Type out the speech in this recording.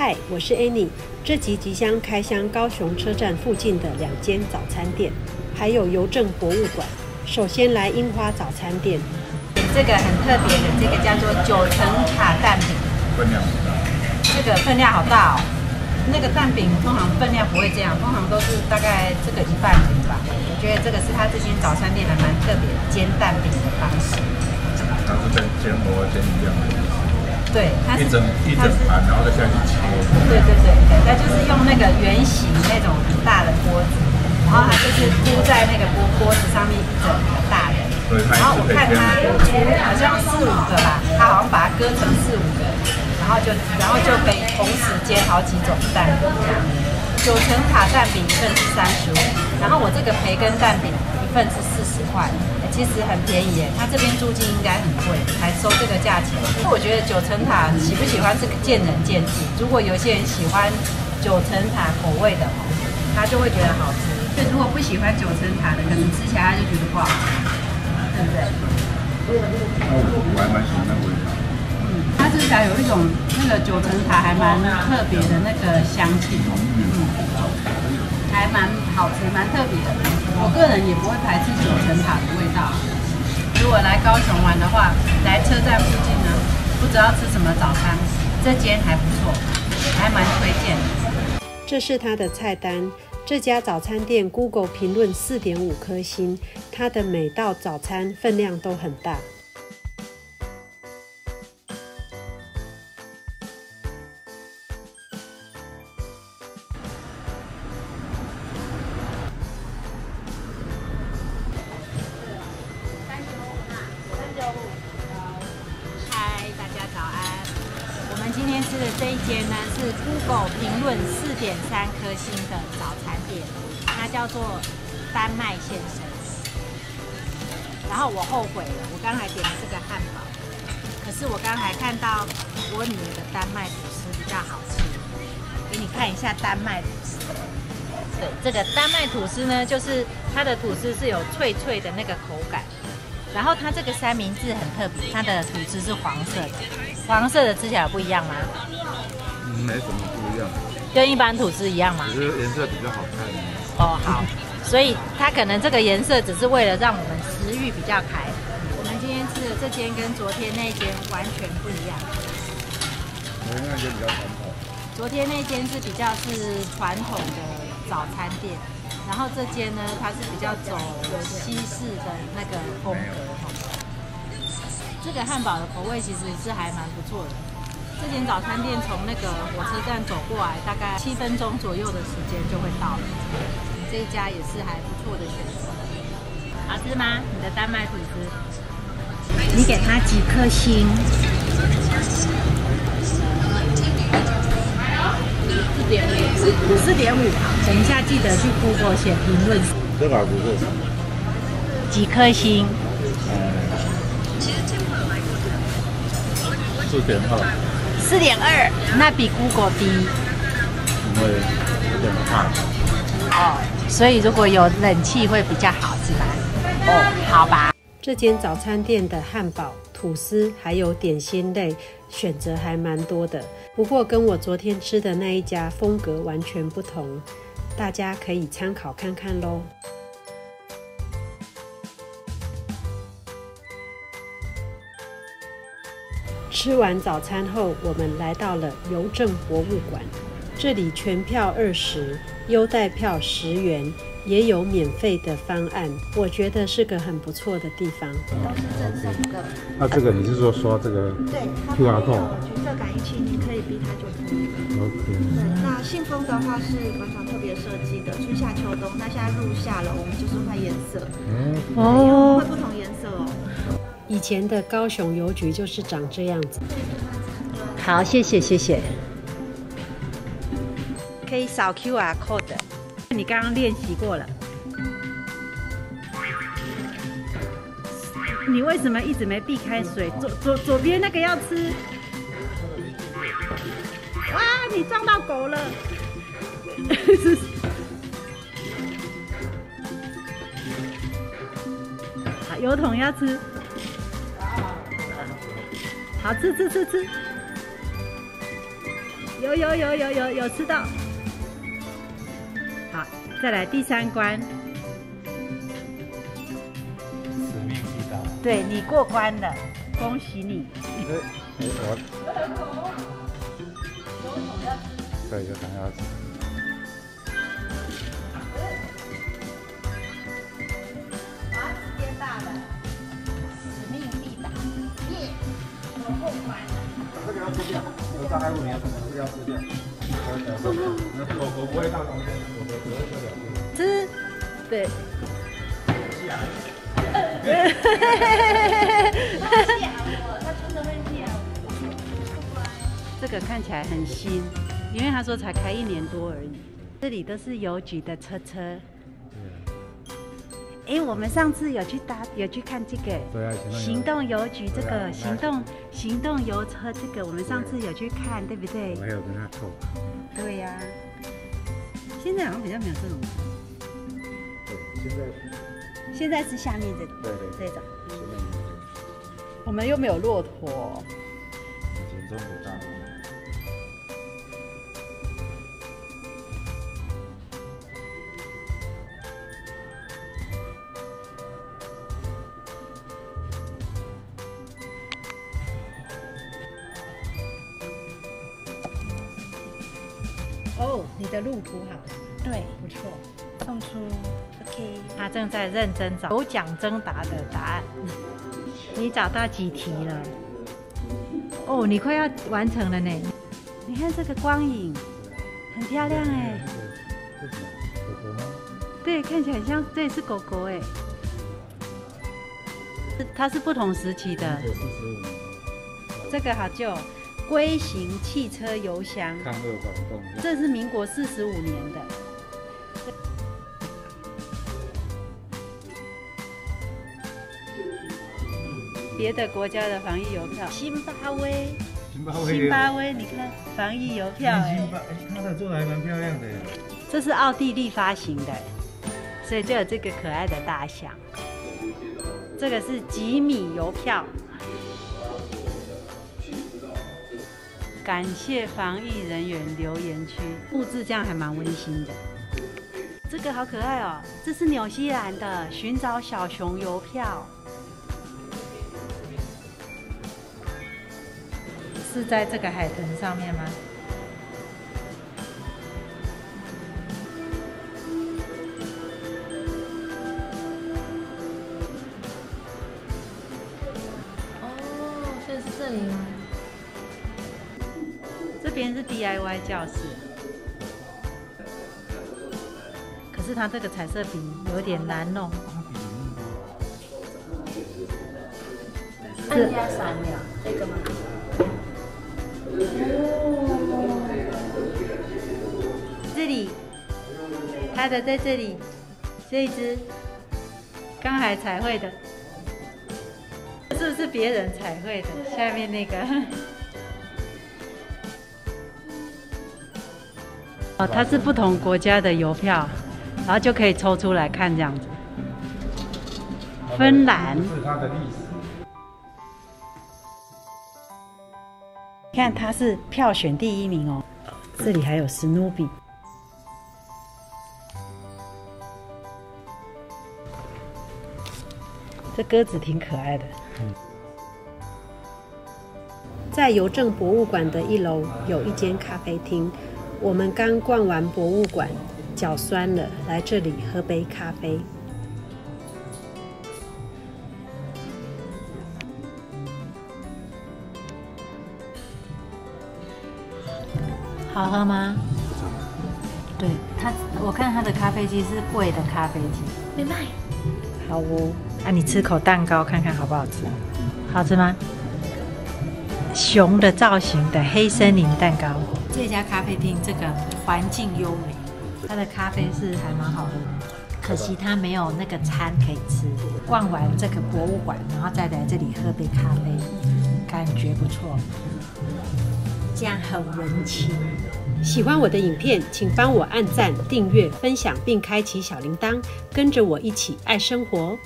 嗨，我是 Annie。这集即将开箱高雄车站附近的两间早餐店，还有邮政博物馆。首先来樱花早餐店，这个很特别的，这个叫做九层塔蛋饼，分量很大。这个分量好大哦。那个蛋饼通常分量不会这样，通常都是大概这个一半饼吧。我觉得这个是他这间早餐店还蛮特别煎蛋饼的方式。它是跟煎馍煎一样的，对，它是一整一整盘，然后再下去切。对对对，它就是用那个圆形那种很大的锅子，然后它就是铺在那个锅锅子上面一整个大的。对，然后我看它好像四五个吧，它好像把它割成四五个，然后就然后就可以同时煎好几种蛋这样。九层塔蛋饼一份是三十五，然后我这个培根蛋饼一份是四十块，欸其实很便宜耶。它这边租金应该很贵，还收这个价钱。我觉得九层塔喜不喜欢是见仁见智，如果有些人喜欢九层塔口味的哦，他就会觉得好吃。对，如果不喜欢九层塔的，可能吃起来他就觉得不好吃，对不对？那我我还蛮喜欢那个味道。嗯它吃起来有一种那个九层塔还蛮特别的那个香气，嗯，还蛮好吃，蛮特别的。我个人也不会排斥九层塔的味道。如果来高雄玩的话，来车站附近呢，不知道吃什么早餐，这间还不错，还蛮推荐的。这是他的菜单。这家早餐店 Google 评论四点五颗星，它的每道早餐分量都很大。间呢是 Google 评论四点三颗星的早餐店，它叫做丹麦先生。然后我后悔了，我刚才点了这个汉堡，可是我刚才看到我女儿的丹麦吐司比较好吃，给你看一下丹麦吐司。对，这个丹麦吐司呢，就是它的吐司是有脆脆的那个口感。然后它这个三明治很特别，它的吐司是黄色的，黄色的吃起来不一样吗？没什么不一样，跟一般吐司一样吗？只是颜色比较好看。哦，好，所以它可能这个颜色只是为了让我们食欲比较开。我们今天吃的这间跟昨天那间完全不一样，昨天那间比较传统，昨天那间是比较是传统的早餐店，然后这间呢，它是比较走西式的那个风格哈。这个汉堡的口味其实是还蛮不错的。这间早餐店从那个火车站走过来，大概七分钟左右的时间就会到了。这一家也是还不错的选择。好吃吗？你的丹麦吐司？你给它几颗星？四点五，四点五。好，等一下记得去 Google 写评论，这个不错。几颗星？四点二，四点二，那比 Google 低因为有点怕。哦。所以如果有冷气会比较好，是吧？哦，好吧。这间早餐店的汉堡、吐司还有点心类选择还蛮多的，不过跟我昨天吃的那一家风格完全不同，大家可以参考看看喽。吃完早餐后，我们来到了邮政博物馆，这里全票二十，优待票十元，也有免费的方案，我觉得是个很不错的地方。都是赠送的。那这个你是说刷这个对，它有橘色感应器，你可以逼它就可以了。OK，对，那信封的话是馆长特别设计的，春夏秋冬。那现在入夏了，我们就是换颜色，哦，会不同颜色哦。以前的高雄邮局就是长这样子。好，谢谢谢谢。可以扫 QR code，你刚刚练习过了。你为什么一直没避开水？左左左边那个要吃。哇，你撞到狗了！好，油桶要吃。好吃吃吃吃。有有有有有有吃到。好，再来第三关，使命必达。对你过关了，恭喜你。哎哎我。对，有桶要吃。要吃掉，有障碍物你要这个要吃掉。狗狗不会到中间，狗狗只会这两边。吃，对。这个看起来很新，因为他说才开一年多而已。这里都是邮局的车车。哎，我们上次有去搭，有去看这个对啊，行动邮局这个行动行动邮车这个，我们上次有去看，对不对没？有跟他凑。对呀、现在好像比较没有这种，对，现在现在是下面的对对这种。我们又没有骆驼，以前中国大陆。哦，你的路谱好，对，不错。送出 OK。他正在认真找有奖征答的答案。你找到几题了？哦，你快要完成了呢。你看这个光影，很漂亮哎。对，看起来很像，对，是狗狗哎。它是不同时期的。这个好旧，龟形汽车油箱，抗热管动。这是民国四十五年的。别的国家的防疫邮票，津巴威，津巴津巴威，你看防疫邮票哎、津巴，哎，它的做的还蛮漂亮的耶。这是奥地利发行的，所以就有这个可爱的大象。这个是吉米邮票，感谢防疫人员留言区，布置这样还蛮温馨的。这个好可爱哦，这是纽西兰的寻找小熊邮票，是在这个海豚上面吗？哦，所以是这里吗？DIY 教室，可是它这个彩色笔有点难弄。按加扫描这个吗？这里，它的在这里，这一只刚才彩绘的，是不是别人彩绘的？下面那个，哦，它是不同国家的邮票，然后就可以抽出来看这样子。芬兰是它的历史。看它是票选第一名哦，这里还有史努比。这鸽子挺可爱的。在邮政博物馆的一楼有一间咖啡厅，我们刚逛完博物馆，脚酸了，来这里喝杯咖啡。好喝吗？对它，我看它的咖啡机是贵的咖啡机。没卖。好哦，啊，你吃口蛋糕看看好不好吃？好吃吗？熊的造型的黑森林蛋糕。这家咖啡厅这个环境优美，它的咖啡是还蛮好喝的，可惜它没有那个餐可以吃。逛完这个博物馆，然后再来这里喝杯咖啡，感觉不错，这样很文青。喜欢我的影片，请帮我按赞、订阅、分享，并开启小铃铛，跟着我一起爱生活。